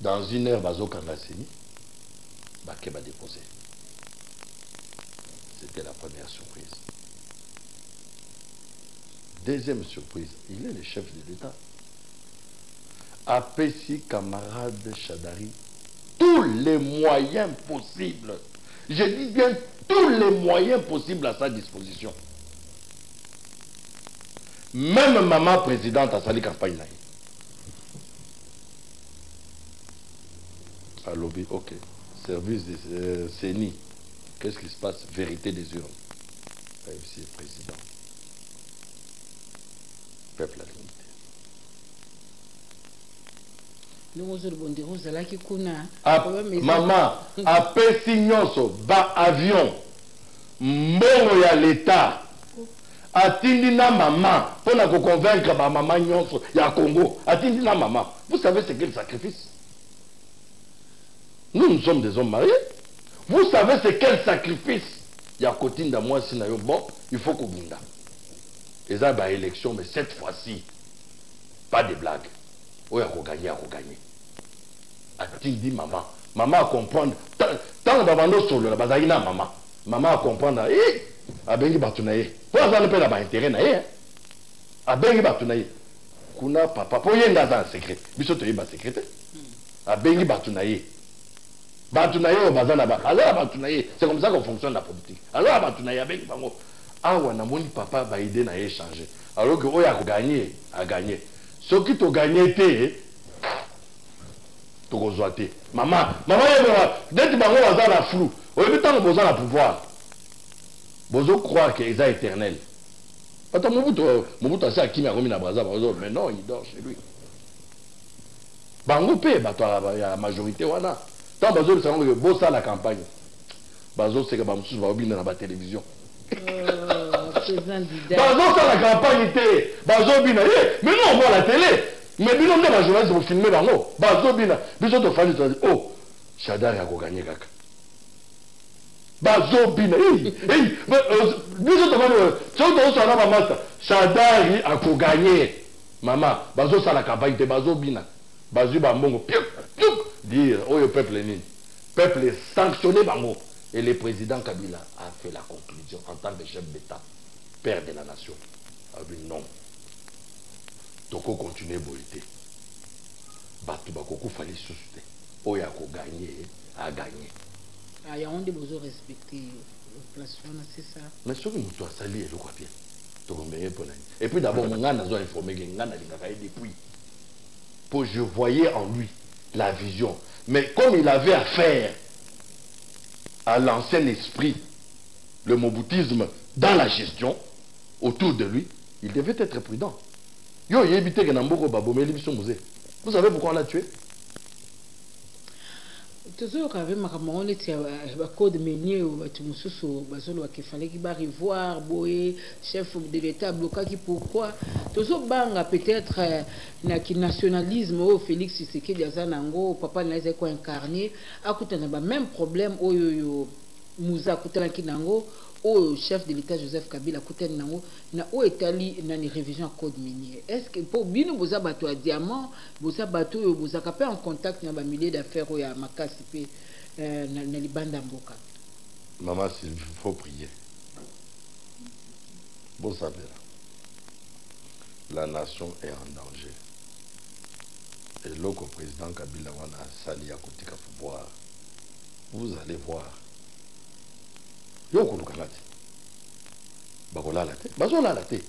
dans une heure bazokanga seni bake badepose c'était la première surprise deuxième surprise il est le chef de l'état apesi camarade Chadari tous les moyens possibles. Je dis bien tous les moyens possibles à sa disposition. Même maman présidente a sali campagne. là. À lobby, ok. Service de euh, CENI. Qu'est-ce qui se passe? Vérité des urnes. AFC président. Peuple à l'unité. mama apesi nyonso baavion mbongo ya leta atindi na mama mpo na koconvaincre bamama nyonso ya congo. Atindi na mama. Vous savez ce quel sacrifice nous nous sommes des hommes mariés. Vous savez ce quel sacrifice ya kotinda mwasi na yo bon il faut kobunda eza baélection mais cette fois-ci pas de blague oyo akoganye akoganye atindi mama. Mama acomprendre ntango babanda osolola bazalaki na mama. Mama acomprendre e abengi bato na ye. Mpo azali mpe na baintere na ye eh. abengi bato na ye. Kuna papa mpo ye nde aza na secret. Biso toyeba secret te abengi bato na ye. Bato na ye oyo baza na ba aza na bato na ye. C'est comme ça qu'on fonctionne la politique. Aza na bato na ye abengi bango. Awa namoni papa baide na ye change alors que oyo akoganye aganye. Soki toganye te tokozwa te. Mama mama yebona neti bango baza na flou. Oyebi ntango boza na pouvoir bozocroire ke eza éternel. Ata mobutu mobutu asi akimi akomi na braza bazo mais non il dort chez lui. Bango mpe bato ya- ya majorité wana ntango bazolisa bango ke bosala campagne. Bazoseka bamosusu baobinda na batelevizio Euh, président Dida. bazosala campagne te bazobina ye mais non omona télé. Mais bino nde bajournaliste bofilme bango. Bazobina biso tofandi tozi o shadari akoganye kaka bazobina euh, biso tofandi soki tozosala na bamasta shadari akoganye mama bazosala campagne te bazobina bazwi bambongo piuk dire oyo peuple nini peuple sanctionné bango et le président kabila a fait la conclusion en tant que chef d'état père de la nation abi non. Tokokontinue boye te bato bakokufa lisusu te oyo akoganye aganye Ah, yango nde bozorespecte place wana c'est ça. Mais soki moto asali eloko bien. Tokombenge mpo na ye et puis d'abord ngai nazwa informe ke ngai nalingaka ye depuis po je voyais en lui la vision. Mais comme il avait affaire à l'ancien esprit le moboutisme dans la gestion autour de lui il devait être prudent. Yo musée vous savez pourquoi on l'a tué? Tozoyoka mpe makambo yango neti ya bacode menier oyo bato mosusu bazolobaka efalaki barevoir boye chef de l'état ablokaki pourquoi? Tozobanga peut-être euh, na kinationalisme oyo félix tshisekedi aza nango papa na ye ezali koincarne problème oyo oyo muza akutanaki nango oyo chef de l'état joseph kabila akutani nango na oyo etali nani révision code minier est ce que mpo bino boza bato ya diamant boza bato oyo bozalaka mpe en contact na bamilieu d'affaires oyo ya makasi mpe euh, na, na libanda mboka? Maman Sylvie, faut prier. Bon sapela. La nation est en danger. Et le président Kabila wana sali ya kotika pouvoir. Vous allez voir. Yo kolukanga te. Bakolala te. Bazolala te.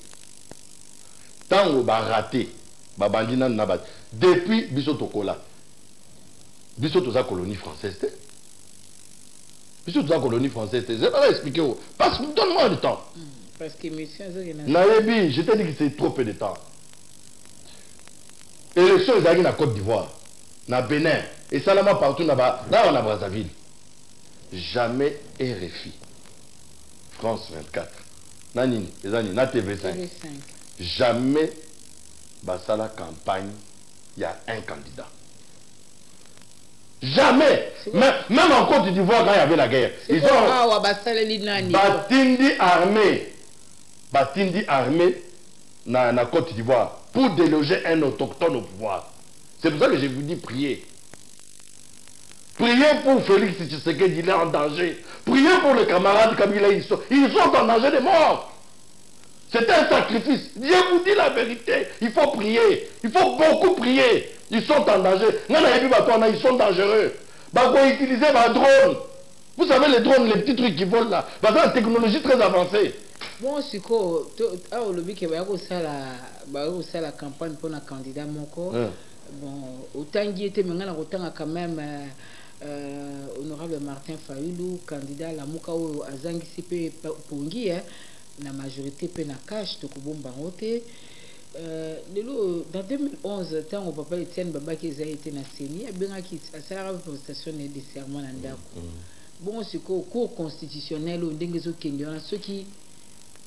Tango barate. Babandi nanu na bato. Depuis biso tokola. Biso toza colonie française te. biso toza colonie française te zebala expliquer o parce que donne-moi du temps parce que nayebi je t'ai dit que c'est trop peu de temps élection ezalaki na côte d'ivoire na bénin esalama partout na ba na brazzaville jamais rfi france 24 na nini eza nini na tv5 TV5 jamais basala campagne ya un candidat. Jamais. Même, même en côte d'ivoire quand il y avait la guerre ils ont batindi armée batindi armée na, na côte d'ivoire pour déloger un autochtone au pouvoir. C'est pour ça que je vous dis priez priez pour Félix Tshisekedi il est en danger. Priez pour les camarades Kabila ils sont, ils sont en danger de mort. C'est un sacrifice. Dieu vous dit la vérité. Il faut prier. Il faut beaucoup prier. Ils sont en danger. Ils sont dangereux. Bakoutiliser badrone vous savez les drones les petits trucs qui volent là. Baza na technologie très avancée. Bon baya kosala baya kosala campagne mpona candidat moko. Hein. bon otangi ete me ngai na kotanga quand même euh, honorable martin fayulu candidat lamuka oyo azangisi mpe pongi eh, na majorité mpe na cash tokobomba yango te Euh, lelo dans 2011 ntango papa etienne babaki eza ye te na seni abengaki asalaka prestation na ye de serment na ndako. Bongo sikoyo cour constitutionnel oyo ndenge ezokende wana soki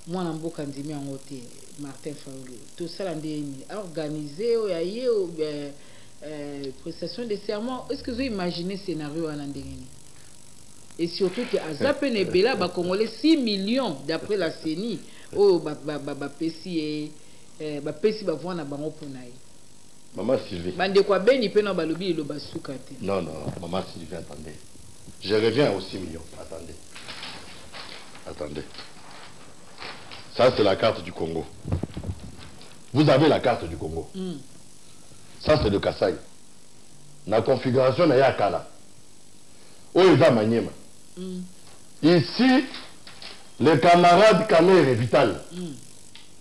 mwana mboka ndimi yango te martin faulu tosala nde nini aorganize oyo aye euh, prestation de serment. Est ce que ozoimagine scénario wana ndenge nini et surtout ke aza mpe na bacongolais 6 millions d'après la ceni. Oyo ba- bapesi ye eh, bapesi bavoi na bango mpona ye maman Sylvie. Bandeko abeni mpe na balobi lelo basuka te. Non non maman Sylvie attendez. Je reviens aux 6 millions. Attendez. Attendez. Ça c'est la carte du Congo. Vous avez la carte du Congo. Mm. Ça c'est le Kasaï na configuration na ye ya kala oyo eza manyema Mm. ici le camarade Kamere Vital Mm.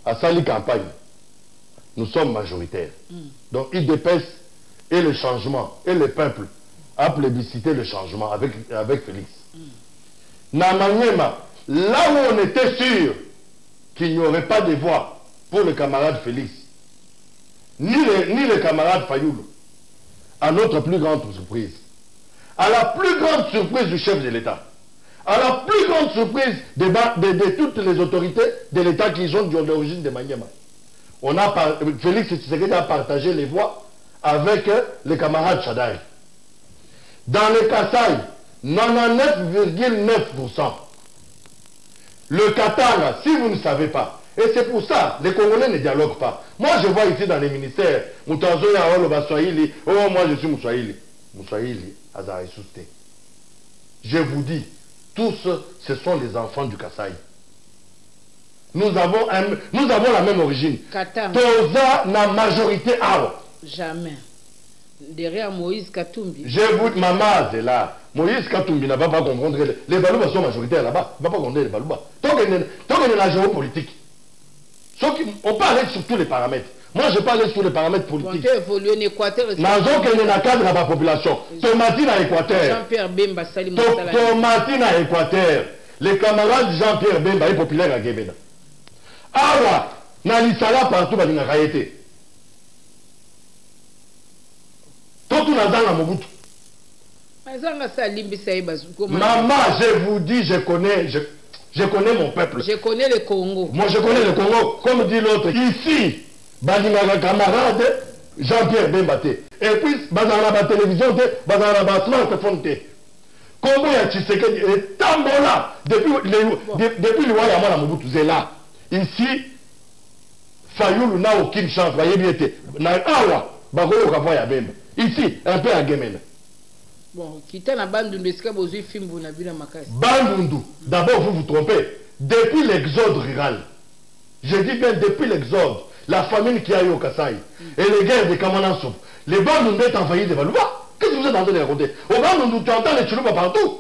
asali campagne nous sommes majoritaires Mm. donc IDPS et le changement et le peuple a plébiscité le changement avec, avec Félix na Manyema là où on était sûr qu'il n'y aurait pas de voix pour le camarade Félix ni le, ni le camarade Fayoulou à notre plus grande surprise à la plus grande surprise du chef de l'État à la plus grande surprise de, toutes les autorités de l'État qui sont de l'origine de Maniema. On a Félix Tshisekedi a partagé les voix avec euh, les camarades Chadaï. Dans le Kassai, 99,9%. Le Katanga, si vous ne savez pas, et c'est pour ça, les Congolais ne dialoguent pas. Moi, je vois ici dans les ministères, Mutazo ya Olo Baswahili, oh, moi je suis Mouswahili. Mouswahili, Azari Souté. Je vous dis, tous, ce sont les enfants du Kassai. Nous avons, un- nous avons la même origine. katanga Toza na majorité awa. jamais derrière Moïse Katumbi. Je vous, maman, c'est là. Moïse Katumbi n'a pas comprendre les Balouba sont majoritaires là-bas. Il ne va pas comprendre les Balouba. Tant qu'il y a la géopolitique, on peut aller sur tous les paramètres. Moi, je parle sur les paramètres politiques. Quand évolué en Équateur, Nazo que na cadre de la population. Tomati na Équateur. Jean-Pierre Bemba Salim Tomati na Équateur. Les camarades Jean-Pierre Bemba est populaire à Gebena. Awa, na lisala partout balingaka ye te. zanga mobutu maman je vous dis je connais je, Je connais mon peuple. Je connais le Congo. Moi, je connais le Congo. Comme dit l'autre, ici, Balingaga camarade, Jean-Pierre Bembate. Et puis, Bazara la télévision, Bazara la smartphone. Congo ya Tshisekedi est tambola depuis le bon. de, depuis le roi Yamana Mobutu Zela. Ici, Fayoulou na aucune chance. Voyez bien, na awa, Bagoyo Kavoya Bemba. Ici, un peu à Gemena. Bon, Bandundu, Bandundu, d'abord vous vous trompez. Depuis l'exode rural, je dis bien depuis l'exode, la famine qui a eu au Kassai et les guerres de Kamanansop, les Bandundu est envahi de Balouba. Qu'est-ce que vous êtes en train de raconter? Au Bandundu, tu entends les Chiluba partout.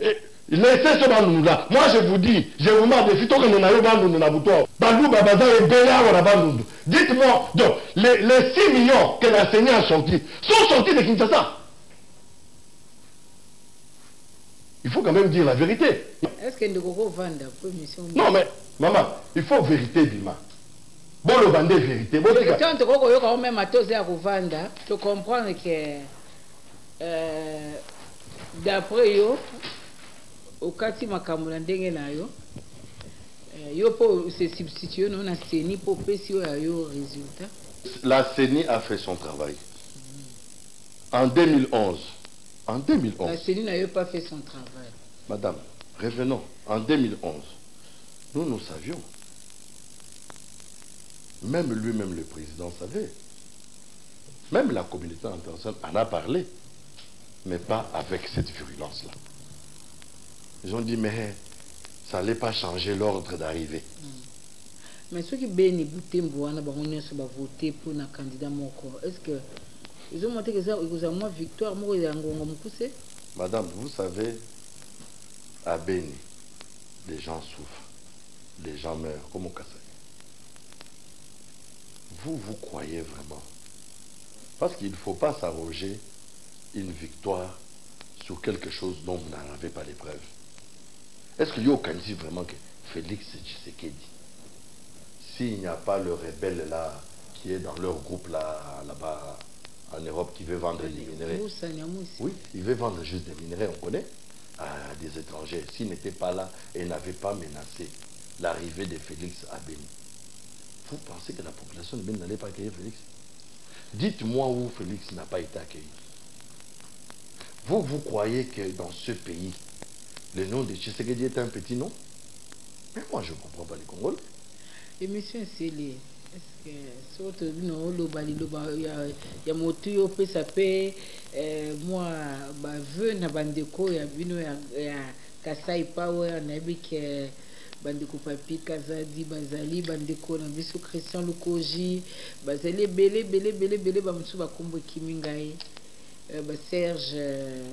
Et laissez ce bandundu là moi je vous dis je vous marre depuis toke na yo bandundu na butoa baluba baza ebele awa na bandundu dites-moi donc les, les 6 millions que la seigneur a sortis sont sortis de Kinshasa. Il faut quand même dire la vérité. Est-ce que ndeko vendre mission? Non mais maman il faut vérité bima boloba nde vérité. Tant que koyoka même atoze ya kovanda to comprendre que euh, d'après yo okati makambo na ndenge na yo. Yo mpo se substitue no na seni mpo opesi oyo ya yo résultat. La CENI a fait son travail. En 2011 en 2011 la CENI n'a pas fait son travail. Madame revenons. En 2011 nous nous savions. Même lui-même le président savait. Même la communauté internationale en a parlé mais pas avec cette virulence là ils ont dit, mais ça n'allait pas changer l'ordre d'arrivée. Mm. Mais ceux qui bénissent Boutembo, on a voté pour un candidat moko. Est-ce que ils ont montré que ça, ils ont moins victoire, moi ils ont poussé Madame, vous savez, à Béni, les gens souffrent, les gens meurent, comme au Kassai. Vous, vous croyez vraiment? Parce qu'il ne faut pas s'arroger une victoire sur quelque chose dont vous n'en avez pas les preuves. Est-ce qu'il y a aucun dit vraiment que Félix Tshisekedi, s'il n'y a pas le rebelle là, qui est dans leur groupe là, là-bas en Europe, qui veut vendre des minerais? Oui, il veut vendre juste des minerais, on connaît, à des étrangers. S'il n'était pas là et n'avait pas menacé l'arrivée de Félix à Béni, vous pensez que la population de Béni n'allait pas accueillir Félix? Dites-moi où Félix n'a pas été accueilli. Vous, vous croyez que dans ce pays, le nom de Tshisekedi est un petit nom. Mais moi, je ne comprends pas les Congolais. Émission Célé, est-ce que surtout no loba liloba ya ya motu yo pesa pe eh, moi ba veu na bandeko ya bino ya, ya Kasai Power nayebi ke bandeko papi kazadi bazali bandeko na biso christian lukoji bazali ebele ebele ebele ebele bamosusu bakombo ekimi ngai eh, baserge euh,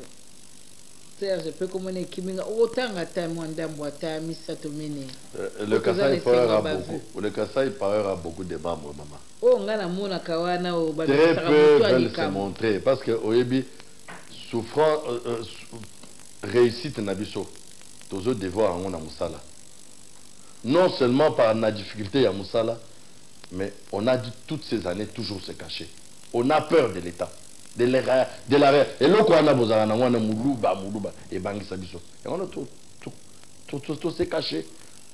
serge mpe komona ekiminga otanga ata mwa ndambo ata misato mine le kasai beaucoup. le kasai parlera beaucoup de membres mama oyo ngai namonaka wana oyo très peu veulent se montrer parce que oyebi euh, euh, réussite na biso yango na mosala non seulement par na difficulté ya mosala mais on a dit toutes ces années toujours se cacher. On a peur de l'état de l'arrière eloko wana bozala na wana muluba muluba ebangisa biso yango tose caché.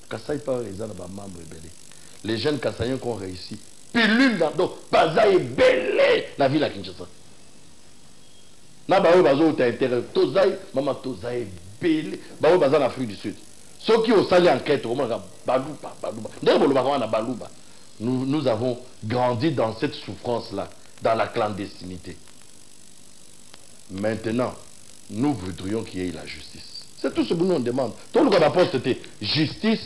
Kasai pa eza na bamembre ebele les jeunes kasaïens qui ont réussi pilule na do baza ebele na ville ya kinshasa. Na baoyo bazouta intérêt. Tozai mama toza ebele baoyo baza na afrique du sud. Soki osali enquête omonaka baluba baluba ndenge bolobaka wana baluba nous, nous avons grandi dans cette souffrance là dans la clandestinité Maintenant, nous voudrions qu'il y ait la justice. C'est tout ce que nous on demande. Tout le monde poste c'était justice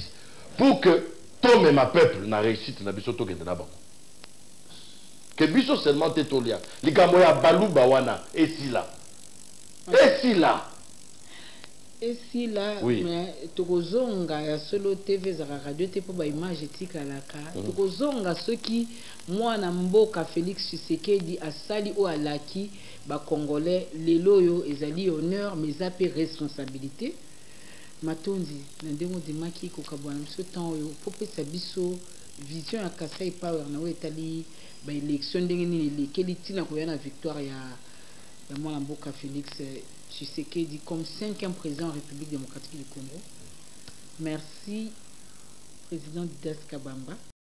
pour que tout ma peuple n'a réussi na biso to ke biso seulement te tolia likambo ya baluba wana esila esila esila Oui. me tokozonga ya solo tv ezalaka radio te mpo baimage etikalaka tokozonga soki mwana mboka félix tshisekedi asali oyo alaki bacongolais lelo oyo ezali honneur mais eza mpe responsabilité. Matondi na ndenge odimaki kokabwana biso ntan oyo mpo pesa biso vision ya kasai power na victoire comme cinquième président en république démocratique du congo. Merci président kabamba